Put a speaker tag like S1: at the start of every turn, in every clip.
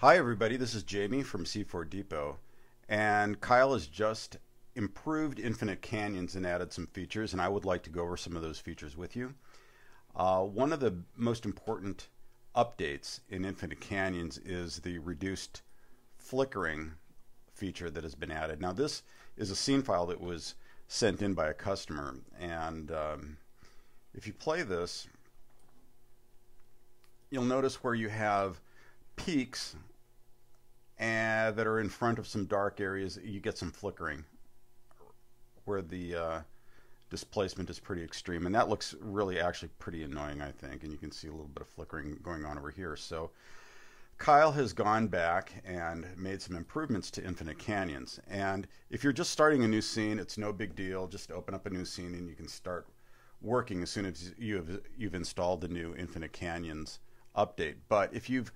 S1: Hi, everybody. This is Jamie from C4 Depot, and Kyle has just improved Infinite Canyons and added some features, and I would like to go over some of those features with you. Uh, one of the most important updates in Infinite Canyons is the reduced flickering feature that has been added. Now, this is a scene file that was sent in by a customer, and um, if you play this, you'll notice where you have peaks and that are in front of some dark areas, you get some flickering where the uh, displacement is pretty extreme. And that looks really actually pretty annoying, I think. And you can see a little bit of flickering going on over here. So Kyle has gone back and made some improvements to Infinite Canyons. And if you're just starting a new scene, it's no big deal. Just open up a new scene and you can start working as soon as you have, you've installed the new Infinite Canyons update. But if you've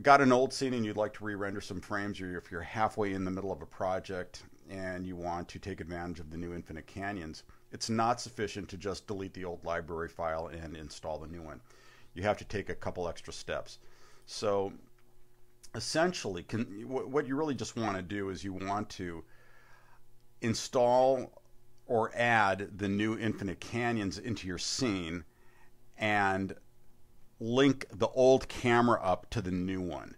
S1: got an old scene and you'd like to re-render some frames, or if you're halfway in the middle of a project and you want to take advantage of the new Infinite Canyons, it's not sufficient to just delete the old library file and install the new one. You have to take a couple extra steps. So essentially, can, what you really just want to do is you want to install or add the new Infinite Canyons into your scene and link the old camera up to the new one.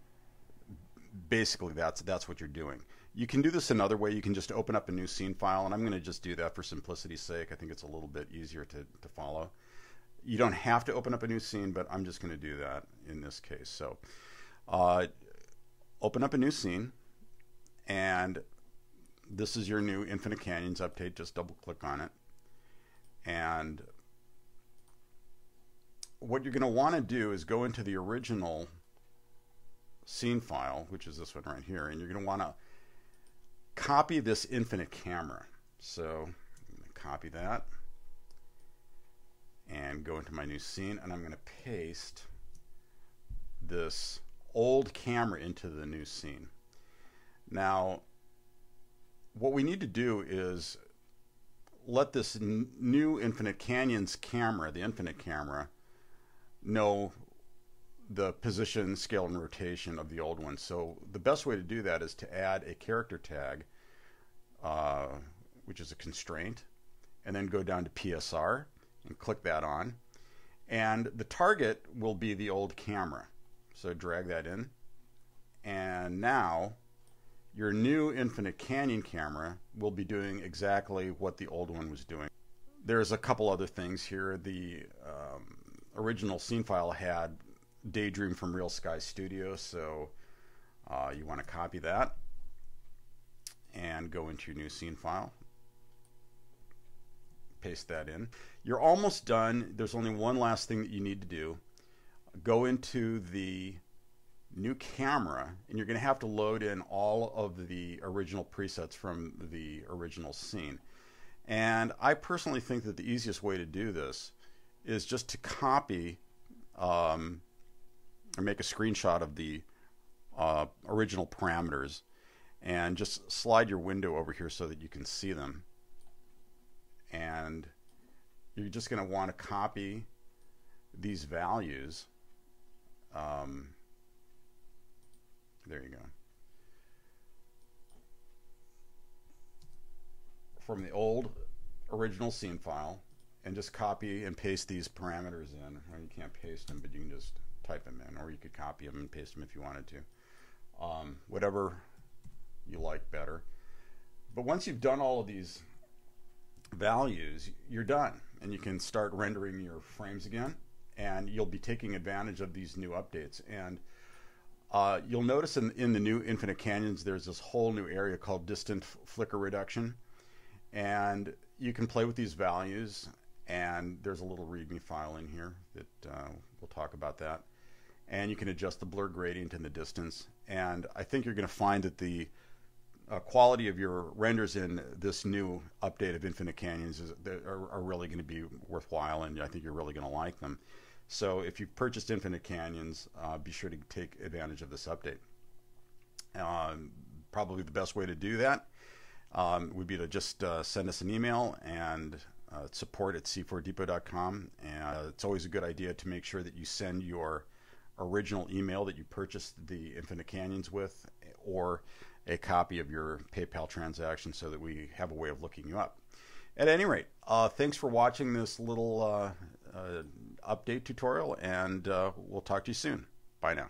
S1: Basically, that's that's what you're doing. You can do this another way. You can just open up a new scene file, and I'm going to just do that for simplicity's sake. I think it's a little bit easier to, to follow. You don't have to open up a new scene, but I'm just going to do that in this case. So, uh, open up a new scene, and this is your new Infinite Canyons update. Just double click on it, and what you're going to want to do is go into the original scene file, which is this one right here, and you're going to want to copy this infinite camera. So copy that and go into my new scene, and I'm going to paste this old camera into the new scene. Now, what we need to do is let this new Infinite Canyons camera, the Infinite camera, know the position, scale, and rotation of the old one. So the best way to do that is to add a character tag, uh, which is a constraint, and then go down to PSR and click that on. And the target will be the old camera. So drag that in. And now your new Infinite Canyon camera will be doing exactly what the old one was doing. There's a couple other things here. The um, original scene file had Daydream from Real Sky Studio, so uh, you want to copy that and go into your new scene file. Paste that in. You're almost done. There's only one last thing that you need to do. Go into the new camera, and you're going to have to load in all of the original presets from the original scene. And I personally think that the easiest way to do this is just to copy um, or make a screenshot of the uh, original parameters and just slide your window over here so that you can see them. And you're just going to want to copy these values. Um, there you go. From the old original scene file and just copy and paste these parameters in. Well, you can't paste them, but you can just type them in, or you could copy them and paste them if you wanted to. Um, whatever you like better. But once you've done all of these values, you're done, and you can start rendering your frames again, and you'll be taking advantage of these new updates. And uh, you'll notice in, in the new Infinite Canyons, there's this whole new area called distant flicker reduction. And you can play with these values and there's a little README file in here that uh, we'll talk about that. And you can adjust the blur gradient and the distance. And I think you're going to find that the uh, quality of your renders in this new update of Infinite Canyons is, are, are really going to be worthwhile, and I think you're really going to like them. So if you've purchased Infinite Canyons, uh, be sure to take advantage of this update. Um, probably the best way to do that um, would be to just uh, send us an email and uh, support at c4depot.com. And uh, it's always a good idea to make sure that you send your original email that you purchased the Infinite Canyons with, or a copy of your PayPal transaction so that we have a way of looking you up. At any rate, uh, thanks for watching this little uh, uh, update tutorial, and uh, we'll talk to you soon. Bye now.